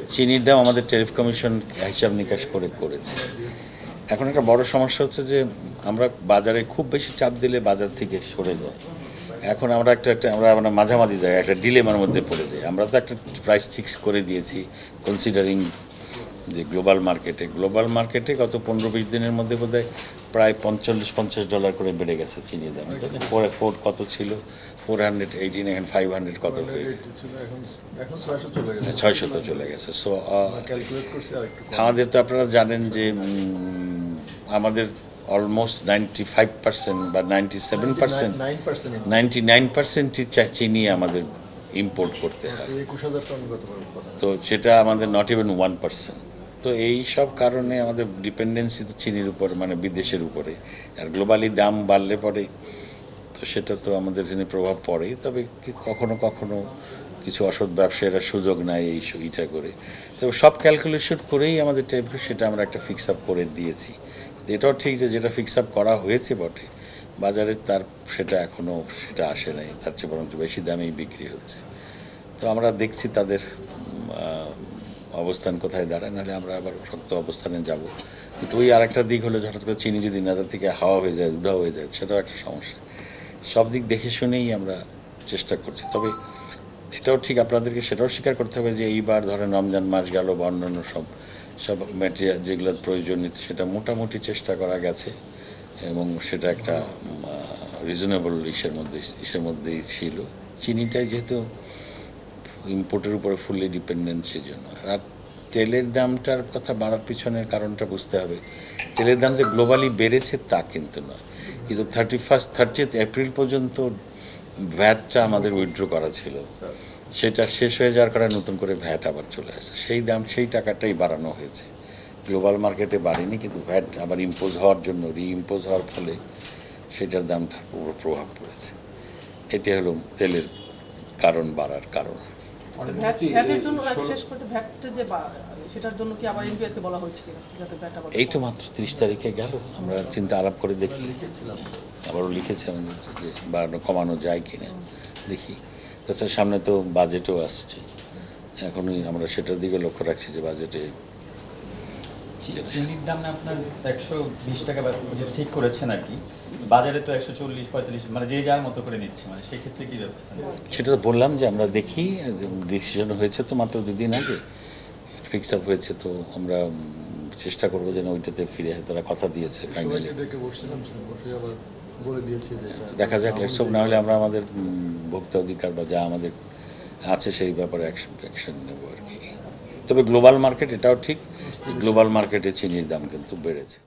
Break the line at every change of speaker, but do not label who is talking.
চিনির দাম আমাদের টেরিফ কমিশন হিসাব নিকাশ করে করেছে। এখন একটা বড় সমস্যা হচ্ছে যে, আমরা বাজারে খুব বেশি চাপ দিলে বাজার থেকে সরে যায়। এখন আমরা একটা একটা, আমরা আমরা মাঝামাঝি যাই একটা ডিলেমার মধ্যে পড়ে যাই। আমরা তো একটা প্রাইস ফিক্স করে দিয়েছি কনসিডারিং যে গ্লোবাল মার্কেটে গ্লোবাল মার্কেটে গত পনেরো বিশ দিনের মধ্যে বোধহয় প্রায় পঞ্চল্লিশ পঞ্চাশ ডলার করে বেড়ে গেছে চিনির দাম। ফোর ফোর কত ছিল? ফোর হান্ড্রেড এইটিন এখন ফাইভ হান্ড্রেড কত হয়ে গেছে?
এখন ছয়শো চলে গেছে।
ছয়শত চলে গেছে। সো
কম।
আমাদের তো আপনারা জানেন যে আমাদের অলমোস্ট নাইনটি ফাইভ পার্সেন্ট বা ninety seven percent
9%
ninety nine পার্সেন্টই চিনি আমাদের ইম্পোর্ট করতে হয়। তো সেটা আমাদের নট ইভেন ওয়ান পার্সেন্ট তো এই সব কারণে আমাদের ডিপেন্ডেন্সি তো চিনির উপর মানে বিদেশের উপরে। আর গ্লোবালি দাম বাড়লে পরে, তো সেটা তো আমাদের এখানে প্রভাব পড়ে। তবে কখনো কখনো কিছু অসৎ ব্যবসায়ীরা সুযোগ নেয় এই এইটা করে। তবে সব ক্যালকুলেশন করেই আমাদের টাইপ সেটা আমরা একটা ফিক্স আপ করে দিয়েছি। এটাও ঠিক যে যেটা ফিক্স আপ করা হয়েছে বটে, বাজারে তার সেটা এখনও সেটা আসে নাই, তার চেয়ে বরঞ্চ বেশি দামেই বিক্রি হচ্ছে। তো আমরা দেখছি তাদের অবস্থান কোথায় দাঁড়ায়, নাহলে আমরা আবার শক্ত অবস্থানে যাব। কিন্তু ওই আরেকটা দিক হলো হঠাৎ করে চিনি যদি নেতার থেকে হাওয়া হয়ে যায়, উধাও হয়ে যায়, সেটাও একটা সমস্যা। সব দিক দেখে শুনেই আমরা চেষ্টা করছি। তবে এটাও ঠিক আপনাদেরকে সেটাও স্বীকার করতে হবে যে এইবার ধরেন রমজান মাস গেল বা অন্যান্য সব সব ম্যাটেরিয়াল যেগুলো প্রয়োজনীয় সেটা মোটামুটি চেষ্টা করা গেছে এবং সেটা একটা রিজনেবল ইসের মধ্যে, ইসের মধ্যেই ছিল। চিনিটাই যেহেতু ইম্পোর্টের উপরে ফুললি ডিপেন্ডেন্ট সেজন্য। আর তেলের দামটার কথা বাড়ার পিছনের কারণটা বুঝতে হবে। তেলের দাম যে গ্লোবালি বেড়েছে তা কিন্তু নয়। কিন্তু থার্টি ফার্স্ট থার্টিথ এপ্রিল পর্যন্ত ভ্যাটটা আমাদের উইথড্র করা ছিল। সেটা শেষ হয়ে যাওয়ার কারণে নতুন করে ভ্যাট আবার চলে আসছে সেই দাম, সেই টাকাটাই বাড়ানো হয়েছে। গ্লোবাল মার্কেটে বাড়েনি, কিন্তু ভ্যাট আবার ইম্পোজ হওয়ার জন্য রি ইম্পোজ হওয়ার ফলে সেটার দামটার পুরো প্রভাব পড়েছে। এটি হলো তেলের কারণ বাড়ার কারণ। এই তো মাত্র তিরিশ তারিখে গেল। আমরা চিন্তা আলাপ করে দেখি। আবারও লিখেছি আমাদের যে বাড়ানো কমানো যায় কিনা। দেখি। তাছাড়া সামনে তো বাজেটও আসছে। এখনই আমরা সেটার দিকে লক্ষ্য রাখছি যে বাজেটে
চিনির দাম আপনার একশো বিশ টাকা ঠিক করেছেন আর কি। বাজারে তো একশো চল্লিশ পঁয়তাল্লিশ মানে যে যার মতো করে নিচ্ছে মানে সেক্ষেত্রে কি ব্যবস্থা
সেটা তো বললাম যে আমরা দেখি ডিসিশন হয়েছে তো মাত্র দুদিন আগে ফিক্স আপ হয়েছে তো আমরা চেষ্টা করব যেন ওইটাতে ফিরে আসে তারা কথা দিয়েছে ফাইনালি
সবাইকে ডেকে বসছিলাম স্যার বসে আবার বলে দিয়েছি যে এটা-
দেখা যাক সব না হলে আমরা আমাদের ভোক্তা অধিকার বা যা আমাদের আছে সেই ব্যাপারে অ্যাকশন নেব আর কি। তবে গ্লোবাল মার্কেট এটাও ঠিক গ্লোবাল মার্কেটে চিনির দাম কিন্তু বেড়েছে।